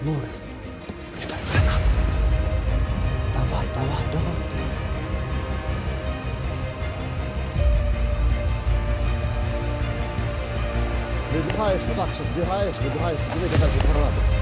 Ну, это... Давай, давай, давай. Вибігаєш, отак, що збігаєш, вибігаєш, дивися, так, гранату.